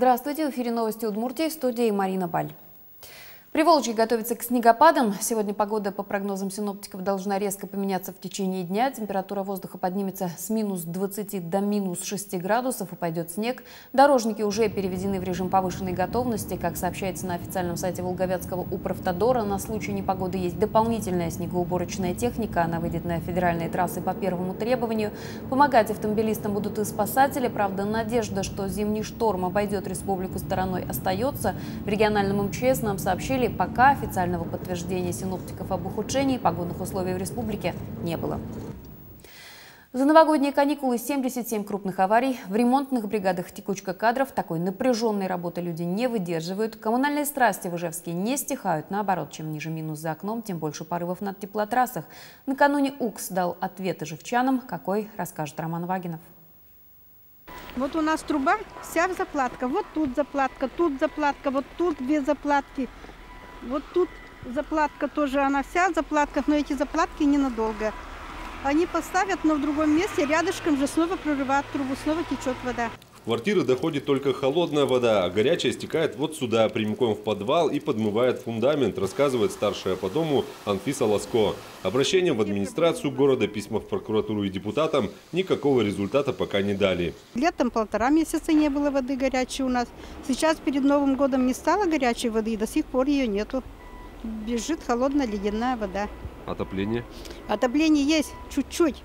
Здравствуйте, в эфире новости Удмуртии, в студии Марина Баль. Приволжье готовится к снегопадам. Сегодня погода, по прогнозам синоптиков, должна резко поменяться в течение дня. Температура воздуха поднимется с минус 20 до минус 6 градусов и пойдет снег. Дорожники уже переведены в режим повышенной готовности. Как сообщается на официальном сайте Волговятского Управтодора, на случай непогоды есть дополнительная снегоуборочная техника. Она выйдет на федеральные трассы по первому требованию. Помогать автомобилистам будут и спасатели. Правда, надежда, что зимний шторм обойдет республику стороной, остается. В региональном МЧС нам сообщили, апреле пока официального подтверждения синоптиков об ухудшении погодных условий в республике не было. За новогодние каникулы 77 крупных аварий. В ремонтных бригадах текучка кадров. Такой напряженной работы люди не выдерживают. Коммунальные страсти в Ижевске не стихают. Наоборот, чем ниже минус за окном, тем больше порывов на теплотрассах. Накануне УКС дал ответы живчанам. Какой, расскажет Роман Вагинов. Вот у нас труба вся в заплатка. Вот тут заплатка, тут заплатка, вот тут две заплатки. Вот тут заплатка тоже, она вся в заплатках, но эти заплатки ненадолго. Они поставят, но в другом месте, рядышком же снова прорывают трубу, снова течет вода. В квартиры доходит только холодная вода, а горячая стекает вот сюда, прямиком в подвал и подмывает фундамент, рассказывает старшая по дому Анфиса Ласко. Обращением в администрацию города, письма в прокуратуру и депутатам никакого результата пока не дали. Летом полтора месяца не было воды горячей у нас. Сейчас перед Новым годом не стало горячей воды, и до сих пор ее нету. Бежит холодная ледяная вода. Отопление? Отопление есть, чуть-чуть.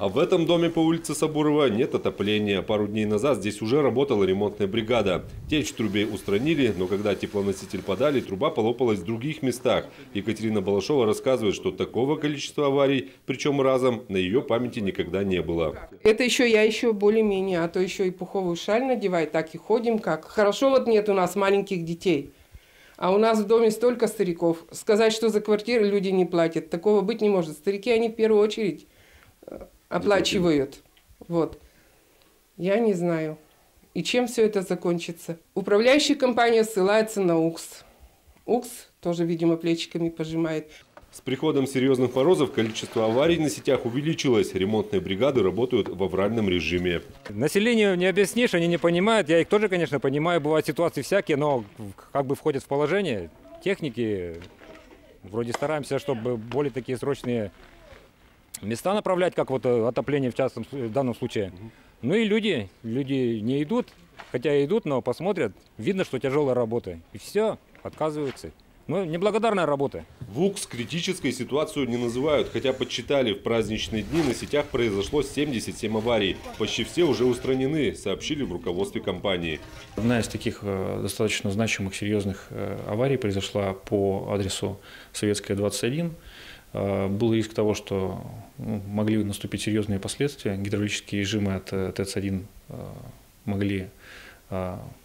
А в этом доме по улице Сабурова нет отопления. Пару дней назад здесь уже работала ремонтная бригада. Течь трубе устранили, но когда теплоноситель подали, труба полопалась в других местах. Екатерина Балашова рассказывает, что такого количества аварий, причем разом, на ее памяти никогда не было. Это еще я еще более-менее, а то еще и пуховую шаль надевать, так и ходим как. Хорошо вот нет у нас маленьких детей. А у нас в доме столько стариков. Сказать, что за квартиры люди не платят, такого быть не может. Старики, они в первую очередь оплачивают. Вот. Я не знаю. И чем все это закончится? Управляющая компания ссылается на УКС. УКС тоже, видимо, плечиками пожимает. С приходом серьезных морозов количество аварий на сетях увеличилось. Ремонтные бригады работают в авральном режиме. Населению не объяснишь, они не понимают. Я их тоже, конечно, понимаю. Бывают ситуации всякие, но как бы входят в положение. Техники вроде стараемся, чтобы более такие срочные места направлять, как вот э, отопление в, частном, в данном случае. Ну и люди, люди не идут, хотя идут, но посмотрят, видно, что тяжелая работа. И все, отказываются. Ну, неблагодарная работа. ВУКС критической ситуацию не называют, хотя подсчитали, в праздничные дни на сетях произошло 77 аварий. Почти все уже устранены, сообщили в руководстве компании. Одна из таких э, достаточно значимых, серьезных э, аварий произошла по адресу Советская, 21. Э, был риск того, что ну, могли наступить серьезные последствия. Гидравлические режимы от э, ТЭЦ-1 э, могли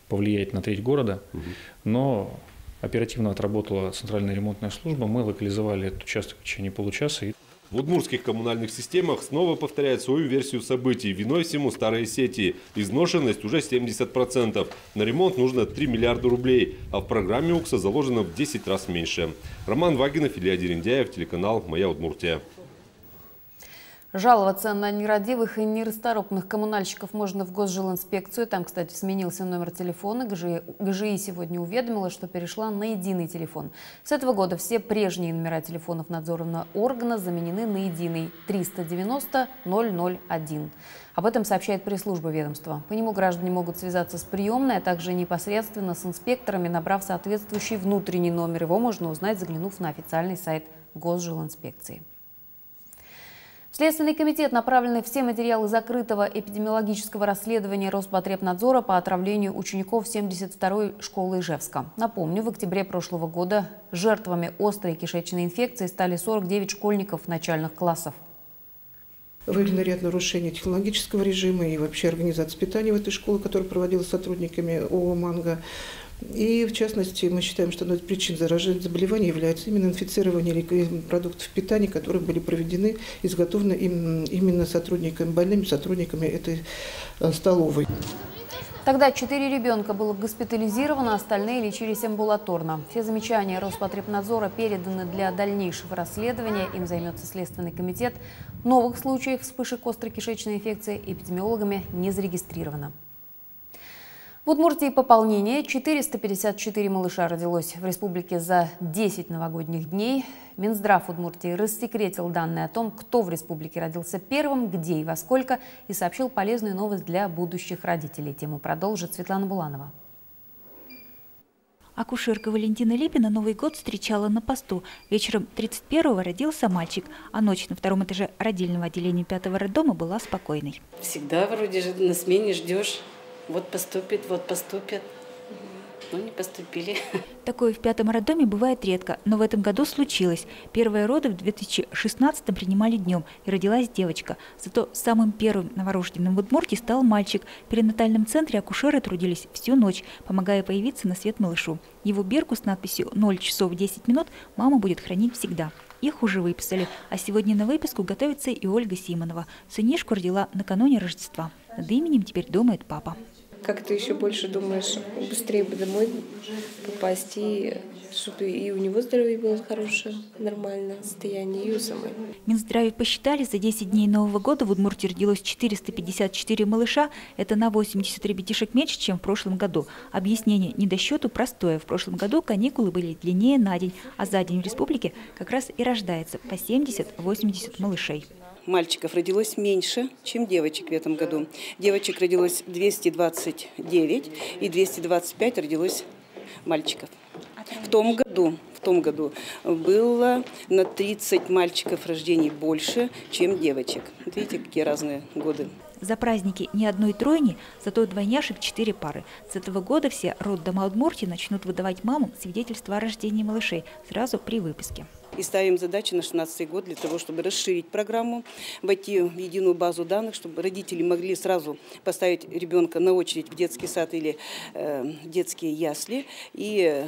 повлиять на треть города, но оперативно отработала центральная ремонтная служба. Мы локализовали этот участок в течение получаса. В удмуртских коммунальных системах снова повторяют свою версию событий. Виной всему старые сети. Изношенность уже 70%. На ремонт нужно 3 миллиарда рублей, а в программе УКСа заложено в 10 раз меньше. Роман Вагинов, Илья Дерендяев, телеканал «Моя Удмуртия». Жаловаться на нерадивых и нерасторопных коммунальщиков можно в госжилинспекцию. Там, кстати, сменился номер телефона. ГЖИ, ГЖИ сегодня уведомила, что перешла на единый телефон. С этого года все прежние номера телефонов надзорного органа заменены на единый 390 001. Об этом сообщает пресс-служба ведомства. По нему граждане могут связаться с приемной, а также непосредственно с инспекторами, набрав соответствующий внутренний номер. Его можно узнать, заглянув на официальный сайт госжилинспекции. Следственный комитет, направленный все материалы закрытого эпидемиологического расследования Роспотребнадзора по отравлению учеников 72-й школы Ижевска. Напомню, в октябре прошлого года жертвами острой кишечной инфекции стали 49 школьников начальных классов. Выявлен ряд нарушений технологического режима и вообще организации питания в этой школе, которая проводилась сотрудниками ООО «Манго». И в частности, мы считаем, что одной из причин заражения заболевания является именно инфицирование продуктов питания, которые были проведены, изготовлены именно сотрудниками, больными сотрудниками этой э, столовой. Тогда четыре ребенка было госпитализировано, остальные лечились амбулаторно. Все замечания Роспотребнадзора переданы для дальнейшего расследования. Им займется Следственный комитет. Новых случаев вспышек острой кишечной инфекции эпидемиологами не зарегистрировано. В Удмуртии пополнение. 454 малыша родилось в республике за 10 новогодних дней. Минздрав Удмуртии рассекретил данные о том, кто в республике родился первым, где и во сколько, и сообщил полезную новость для будущих родителей. Тему продолжит Светлана Буланова. Акушерка Валентина Липина Новый год встречала на посту. Вечером 31-го родился мальчик, а ночь на втором этаже родильного отделения пятого роддома была спокойной. Всегда вроде же на смене ждешь вот поступит, вот поступят. Ну, не поступили. Такое в пятом роддоме бывает редко, но в этом году случилось. Первые роды в 2016 принимали днем, и родилась девочка. Зато самым первым новорожденным в Удмуртии стал мальчик. В перинатальном центре акушеры трудились всю ночь, помогая появиться на свет малышу. Его бирку с надписью «0 часов 10 минут» мама будет хранить всегда. Их уже выписали, а сегодня на выписку готовится и Ольга Симонова. Сынишку родила накануне Рождества. Над именем теперь думает папа как ты еще больше думаешь, быстрее бы домой попасть, и чтобы и у него здоровье было хорошее, нормальное состояние, и у самой. Минздраве посчитали, за 10 дней Нового года в Удмуртии родилось 454 малыша. Это на 80 ребятишек меньше, чем в прошлом году. Объяснение недосчету простое. В прошлом году каникулы были длиннее на день, а за день в республике как раз и рождается по 70-80 малышей мальчиков родилось меньше, чем девочек в этом году. Девочек родилось 229 и 225 родилось мальчиков. В том году, в том году было на 30 мальчиков рождений больше, чем девочек. Видите, какие разные годы. За праздники ни одной тройни, зато двойняшек четыре пары. С этого года все роддома Удмуртии начнут выдавать мамам свидетельство о рождении малышей сразу при выписке и ставим задачи на 2016 год для того, чтобы расширить программу, войти в единую базу данных, чтобы родители могли сразу поставить ребенка на очередь в детский сад или э, детские ясли. И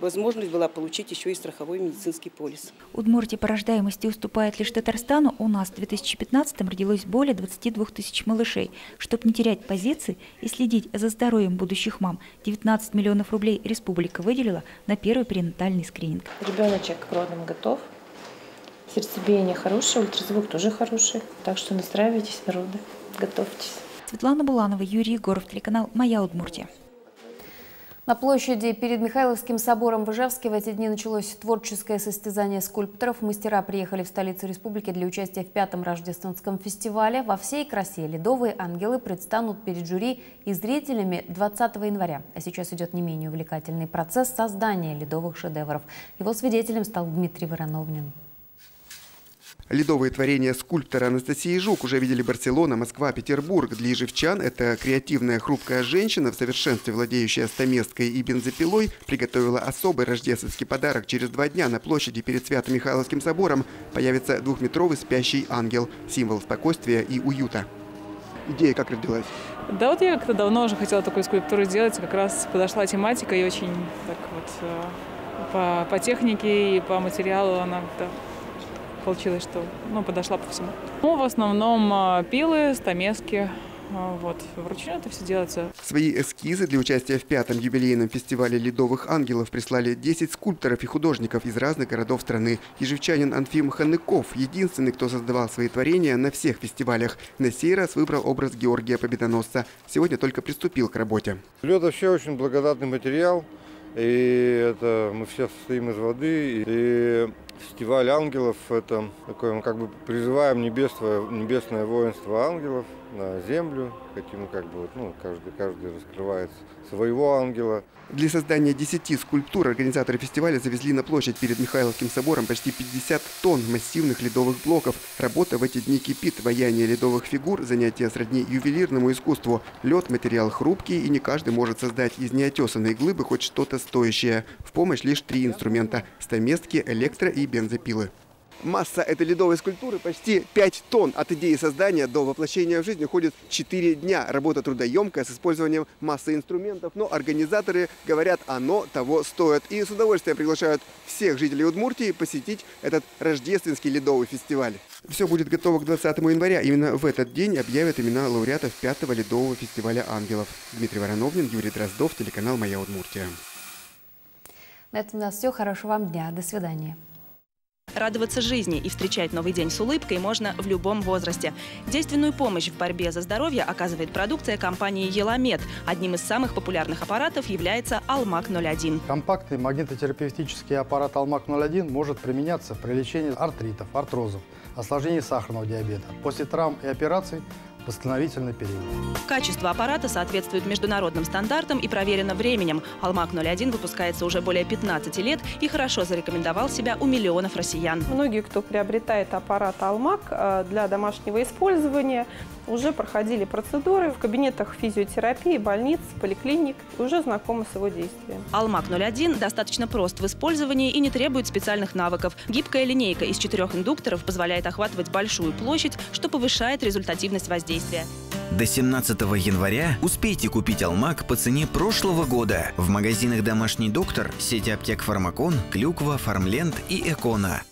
возможность была получить еще и страховой медицинский полис. Удмуртия по рождаемости уступает лишь Татарстану. У нас в 2015 родилось более 22 тысяч малышей. Чтобы не терять позиции и следить за здоровьем будущих мам, 19 миллионов рублей республика выделила на первый перинатальный скрининг. Ребеночек к родам готов. Сердцебиение хорошее, ультразвук тоже хороший. Так что настраивайтесь на роды, готовьтесь. Светлана Буланова, Юрий Егоров, телеканал «Моя Удмуртия». На площади перед Михайловским собором в Ижевске в эти дни началось творческое состязание скульпторов. Мастера приехали в столицу республики для участия в пятом рождественском фестивале. Во всей красе ледовые ангелы предстанут перед жюри и зрителями 20 января. А сейчас идет не менее увлекательный процесс создания ледовых шедевров. Его свидетелем стал Дмитрий Вороновнин. Ледовые творения скульптора Анастасии Жук уже видели Барселона, Москва, Петербург. Для ежевчан эта креативная хрупкая женщина, в совершенстве владеющая стаместкой и бензопилой, приготовила особый рождественский подарок. Через два дня на площади перед Свято-Михайловским собором появится двухметровый спящий ангел, символ спокойствия и уюта. Идея как родилась? Да вот я как-то давно уже хотела такую скульптуру сделать, как раз подошла тематика и очень так вот э, по, по технике и по материалу она да, получилось, что ну, подошла по всему. Ну, в основном а, пилы, стамески, а, вот, вручную это все делается. Свои эскизы для участия в пятом юбилейном фестивале «Ледовых ангелов» прислали 10 скульпторов и художников из разных городов страны. Ежевчанин Анфим Ханыков – единственный, кто создавал свои творения на всех фестивалях. На сей раз выбрал образ Георгия Победоносца. Сегодня только приступил к работе. Лед вообще очень благодатный материал. И это мы все состоим из воды. И Фестиваль ангелов – это такое, мы как бы призываем небесное, небесное воинство ангелов на землю. Хотим, как бы, ну, каждый, каждый раскрывает своего ангела. Для создания 10 скульптур организаторы фестиваля завезли на площадь перед Михайловским собором почти 50 тонн массивных ледовых блоков. Работа в эти дни кипит. Ваяние ледовых фигур – занятие сродни ювелирному искусству. Лед – материал хрупкий, и не каждый может создать из неотесанной глыбы хоть что-то стоящее. В помощь лишь три инструмента – стаместки, электро- и бензопилы. Масса этой ледовой скульптуры почти 5 тонн. От идеи создания до воплощения в жизнь уходит 4 дня. Работа трудоемкая с использованием массы инструментов, но организаторы говорят, оно того стоит. И с удовольствием приглашают всех жителей Удмуртии посетить этот рождественский ледовый фестиваль. Все будет готово к 20 января. Именно в этот день объявят имена лауреатов 5-го ледового фестиваля ангелов. Дмитрий Вороновнин, Юрий Дроздов, телеканал «Моя Удмуртия». На этом у нас все. Хорошего вам дня. До свидания. Радоваться жизни и встречать новый день с улыбкой можно в любом возрасте. Действенную помощь в борьбе за здоровье оказывает продукция компании «Еламед». Одним из самых популярных аппаратов является «Алмак-01». Компактный магнитотерапевтический аппарат «Алмак-01» может применяться при лечении артритов, артрозов, осложнений сахарного диабета, после травм и операций восстановительный период. Качество аппарата соответствует международным стандартам и проверено временем. «Алмак-01» выпускается уже более 15 лет и хорошо зарекомендовал себя у миллионов россиян. Многие, кто приобретает аппарат «Алмак» э, для домашнего использования, уже проходили процедуры в кабинетах физиотерапии, больниц, поликлиник и уже знакомы с его действием. «Алмак-01» достаточно прост в использовании и не требует специальных навыков. Гибкая линейка из четырех индукторов позволяет охватывать большую площадь, что повышает результативность воздействия. До 17 января успейте купить «Алмак» по цене прошлого года в магазинах «Домашний доктор», сети аптек «Фармакон», «Клюква», «Фармленд» и «Экона».